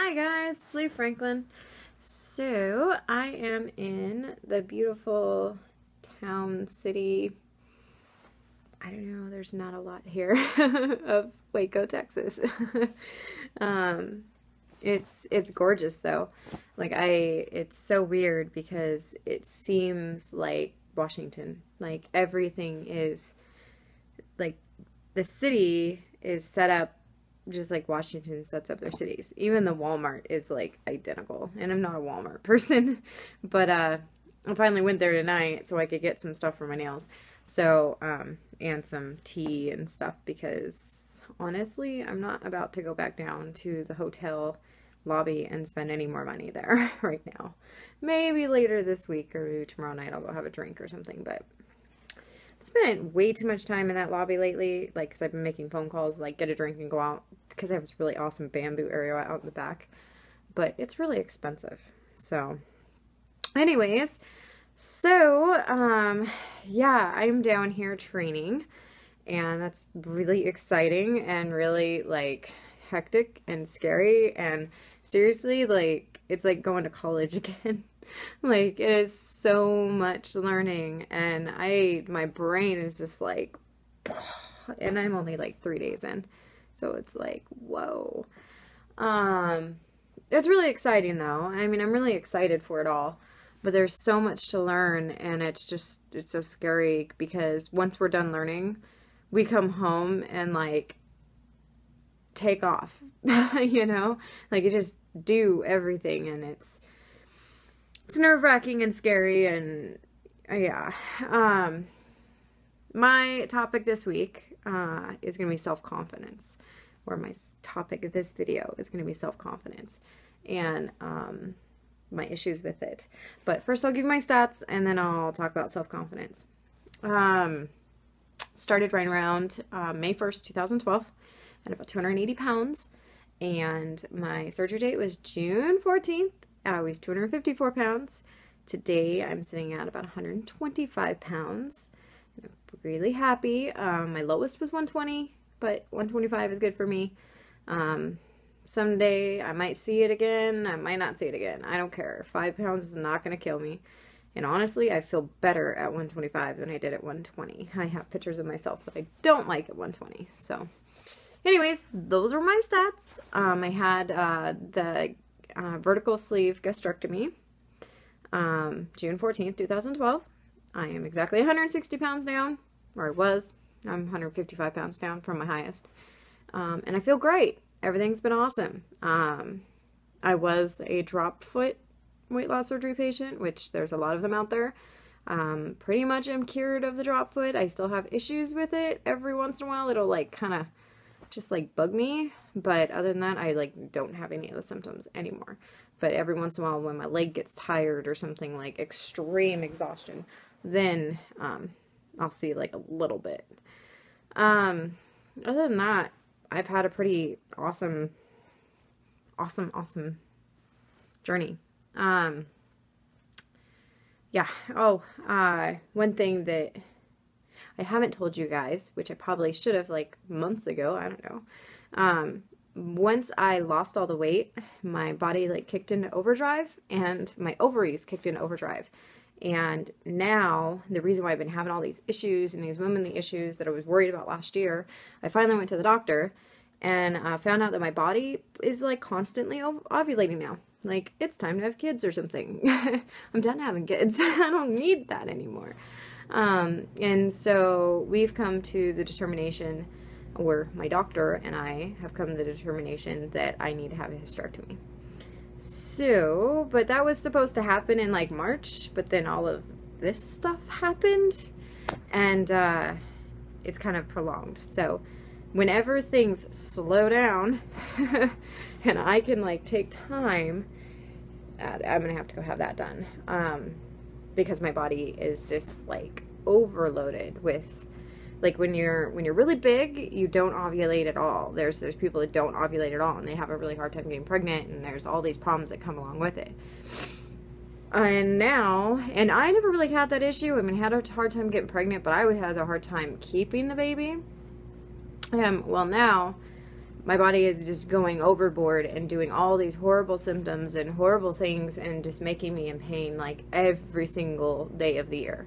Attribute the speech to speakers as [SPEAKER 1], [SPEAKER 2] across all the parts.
[SPEAKER 1] Hi guys, Lee Franklin. So I am in the beautiful town city. I don't know, there's not a lot here of Waco, Texas. um, it's it's gorgeous though. Like I it's so weird because it seems like Washington. Like everything is like the city is set up just like Washington sets up their cities. Even the Walmart is like identical. And I'm not a Walmart person, but uh I finally went there tonight so I could get some stuff for my nails. So, um and some tea and stuff because honestly, I'm not about to go back down to the hotel lobby and spend any more money there right now. Maybe later this week or tomorrow night I'll go have a drink or something, but spent way too much time in that lobby lately, like, because I've been making phone calls, like, get a drink and go out, because I have this really awesome bamboo area out in the back. But it's really expensive. So, anyways, so, um, yeah, I'm down here training, and that's really exciting and really, like, hectic and scary, and seriously, like, it's like going to college again. like it is so much learning and I my brain is just like and I'm only like 3 days in. So it's like, whoa. Um it's really exciting though. I mean, I'm really excited for it all. But there's so much to learn and it's just it's so scary because once we're done learning, we come home and like take off. you know? Like you just do everything and it's it's nerve wracking and scary and uh, yeah. Um, my topic this week uh, is going to be self confidence, or my topic this video is going to be self confidence and um, my issues with it. But first, I'll give you my stats and then I'll talk about self confidence. Um, started right around uh, May 1st, 2012, at about 280 pounds, and my surgery date was June 14th, I was 254 pounds. Today I'm sitting at about 125 pounds. I'm really happy. Um, my lowest was 120, but 125 is good for me. Um, someday I might see it again. I might not see it again. I don't care. Five pounds is not going to kill me. And honestly, I feel better at 125 than I did at 120. I have pictures of myself that I don't like at 120. So, anyways, those are my stats. Um, I had uh, the uh, vertical sleeve gastrectomy, um, June 14th, 2012. I am exactly 160 pounds down, or I was. I'm 155 pounds down from my highest. Um, and I feel great. Everything's been awesome. Um, I was a drop foot weight loss surgery patient, which there's a lot of them out there. Um, pretty much I'm cured of the drop foot. I still have issues with it. Every once in a while, it'll like kind of just like bug me. But other than that, I like don't have any of the symptoms anymore. But every once in a while, when my leg gets tired or something like extreme exhaustion, then um, I'll see like a little bit. Um, other than that, I've had a pretty awesome, awesome, awesome journey. Um, yeah. Oh, uh, one thing that I haven't told you guys, which I probably should have like months ago. I don't know. Um, once I lost all the weight, my body like kicked into overdrive and my ovaries kicked into overdrive. And now, the reason why I've been having all these issues and these womanly issues that I was worried about last year, I finally went to the doctor and uh, found out that my body is like constantly ov- ovulating now. Like, it's time to have kids or something. I'm done having kids. I don't need that anymore. Um, and so we've come to the determination, or my doctor and I have come to the determination that I need to have a hysterectomy. So, but that was supposed to happen in like March, but then all of this stuff happened and uh, it's kind of prolonged. So, whenever things slow down and I can like take time, uh, I'm gonna have to go have that done. Um, because my body is just like overloaded with like when you're when you're really big you don't ovulate at all. There's there's people that don't ovulate at all and they have a really hard time getting pregnant and there's all these problems that come along with it. And now and i never really had that issue. I mean had a hard time getting pregnant but i always had a hard time keeping the baby. Um well now my body is just going overboard and doing all these horrible symptoms and horrible things and just making me in pain like every single day of the year.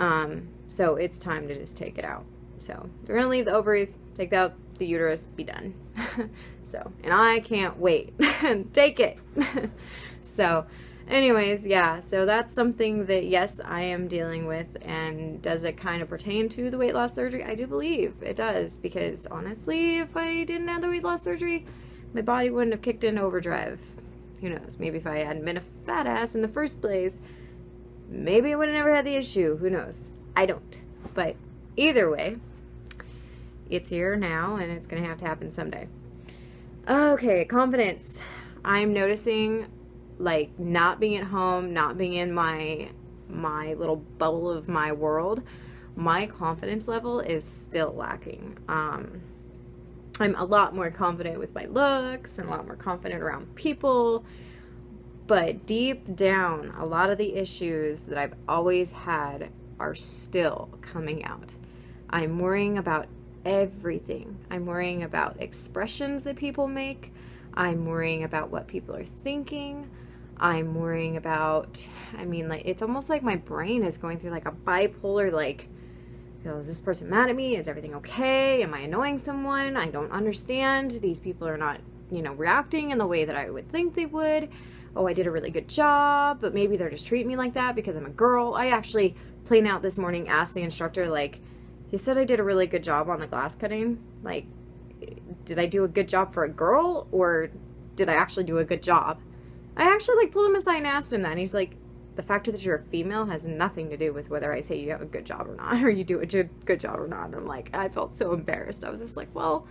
[SPEAKER 1] Um, so it's time to just take it out. So we're gonna leave the ovaries, take out the uterus, be done. so, and I can't wait. take it. so, anyways, yeah, so that's something that, yes, I am dealing with. And does it kind of pertain to the weight loss surgery? I do believe it does, because honestly, if I didn't have the weight loss surgery, my body wouldn't have kicked in overdrive. Who knows? Maybe if I hadn't been a fat ass in the first place, maybe I would have never had the issue. Who knows? I don't. But either way, it's here now and it's going to have to happen someday. Okay, confidence. I'm noticing like not being at home, not being in my my little bubble of my world, my confidence level is still lacking. Um, I'm a lot more confident with my looks and a lot more confident around people. But deep down, a lot of the issues that I've always had are still coming out. I'm worrying about everything. I'm worrying about expressions that people make. I'm worrying about what people are thinking. I'm worrying about, I mean, like, it's almost like my brain is going through like a bipolar, like, is this person mad at me? Is everything okay? Am I annoying someone? I don't understand. These people are not, you know, reacting in the way that I would think they would. Oh, I did a really good job, but maybe they're just treating me like that because I'm a girl. I actually, playing out this morning, asked the instructor, like, he said I did a really good job on the glass cutting. Like, did I do a good job for a girl or did I actually do a good job? I actually like pulled him aside and asked him that. And he's like, the fact that you're a female has nothing to do with whether I say you have a good job or not, or you do a good job or not. And I'm like, I felt so embarrassed. I was just like, well,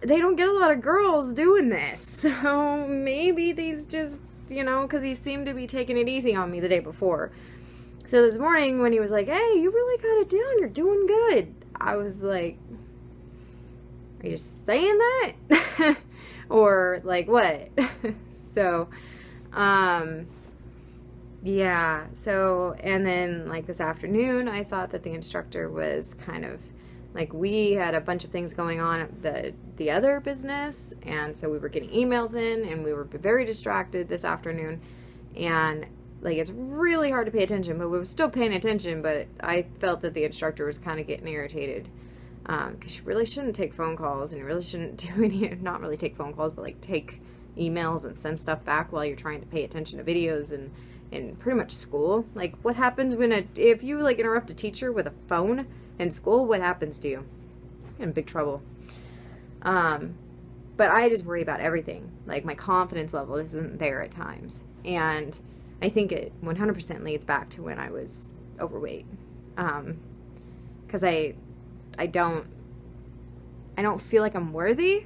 [SPEAKER 1] they don't get a lot of girls doing this. So maybe these just, you know, because he seemed to be taking it easy on me the day before. So this morning when he was like, hey, you really got it down. You're doing good. I was like, are you just saying that? or like what? so, um, yeah. So, and then like this afternoon, I thought that the instructor was kind of like we had a bunch of things going on at the the other business, and so we were getting emails in, and we were very distracted this afternoon, and like it's really hard to pay attention, but we were still paying attention. But I felt that the instructor was kind of getting irritated because um, you really shouldn't take phone calls and you really shouldn't do any not really take phone calls but like take emails and send stuff back while you're trying to pay attention to videos and in pretty much school like what happens when a if you like interrupt a teacher with a phone in school what happens to you You're in big trouble um but i just worry about everything like my confidence level isn't there at times and i think it 100% leads back to when i was overweight um because i I don't I don't feel like I'm worthy.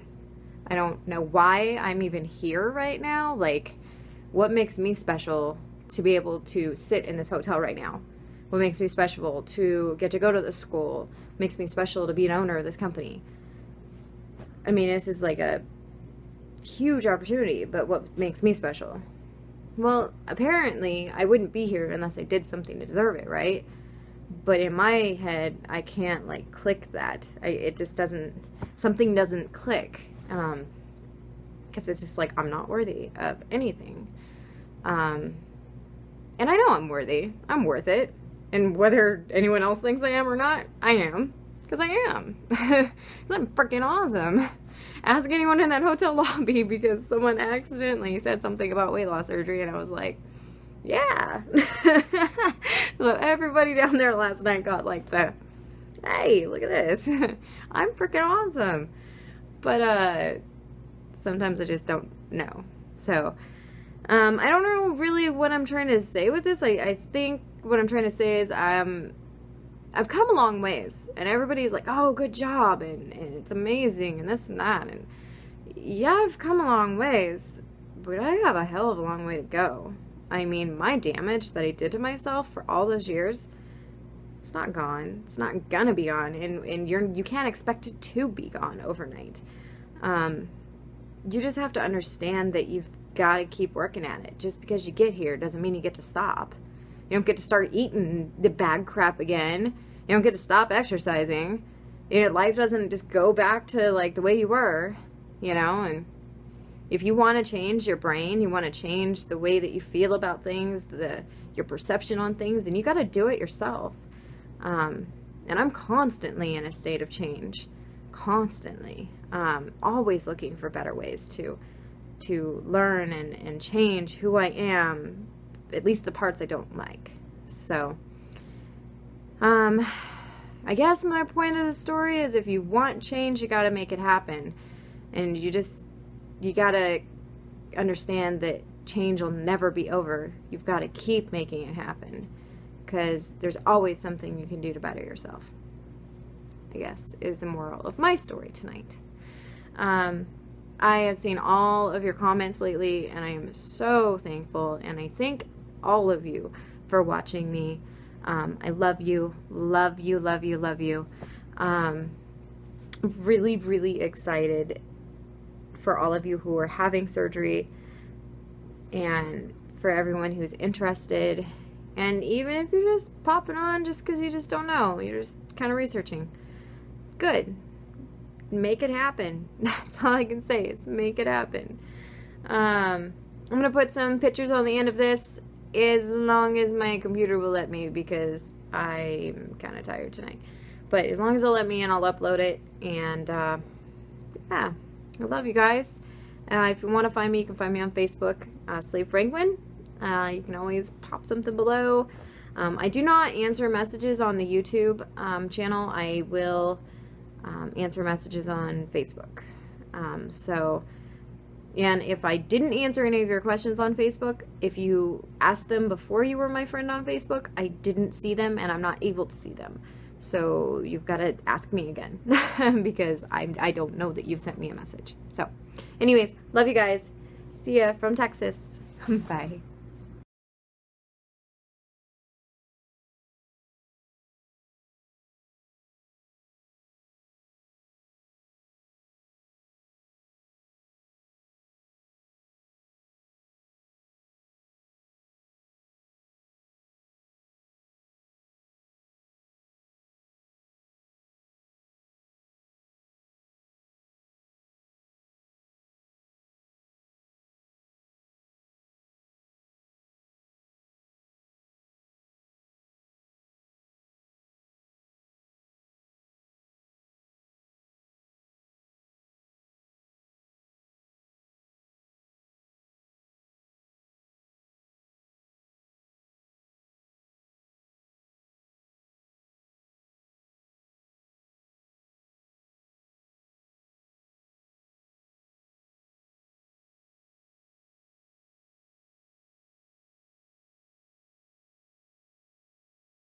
[SPEAKER 1] I don't know why I'm even here right now. Like what makes me special to be able to sit in this hotel right now? What makes me special to get to go to this school? Makes me special to be an owner of this company. I mean, this is like a huge opportunity, but what makes me special? Well, apparently I wouldn't be here unless I did something to deserve it, right? but in my head i can't like click that I, it just doesn't something doesn't click um because it's just like i'm not worthy of anything um and i know i'm worthy i'm worth it and whether anyone else thinks i am or not i am because i am i'm freaking awesome ask anyone in that hotel lobby because someone accidentally said something about weight loss surgery and i was like yeah. so everybody down there last night got like the, hey, look at this. I'm freaking awesome. But uh, sometimes I just don't know. So um, I don't know really what I'm trying to say with this. I, I think what I'm trying to say is I'm I've come a long ways, and everybody's like, "Oh, good job," and, and it's amazing, and this and that, and yeah, I've come a long ways, but I have a hell of a long way to go. I mean, my damage that I did to myself for all those years, it's not gone. It's not gonna be gone, and and you're you can't expect it to be gone overnight. Um, you just have to understand that you've got to keep working at it. Just because you get here doesn't mean you get to stop. You don't get to start eating the bad crap again. You don't get to stop exercising. You know, life doesn't just go back to like the way you were, you know, and if you want to change your brain, you want to change the way that you feel about things, the your perception on things, and you got to do it yourself. Um, and I'm constantly in a state of change, constantly, um, always looking for better ways to to learn and, and change who I am, at least the parts I don't like. So, um, I guess my point of the story is if you want change, you got to make it happen. And you just, you got to understand that change will never be over. You've got to keep making it happen because there's always something you can do to better yourself. I guess is the moral of my story tonight. Um, I have seen all of your comments lately, and I am so thankful. And I thank all of you for watching me. Um, I love you, love you, love you, love you. Um, really, really excited for all of you who are having surgery and for everyone who's interested. And even if you're just popping on just because you just don't know, you're just kind of researching. Good. Make it happen. That's all I can say. It's make it happen. Um, I'm going to put some pictures on the end of this as long as my computer will let me because I'm kind of tired tonight. But as long as it'll let me and I'll upload it. And uh, yeah, I love you guys. Uh, if you want to find me, you can find me on Facebook, uh, Sleeved Franklin. Uh, you can always pop something below. Um, I do not answer messages on the YouTube um, channel. I will um, answer messages on Facebook. Um, so and if I didn't answer any of your questions on Facebook, if you asked them before you were my friend on Facebook, I didn't see them and I'm not able to see them. So you've got to ask me again because I'm, I don't know that you've sent me a message. So anyways, love you guys. See ya from Texas. Bye.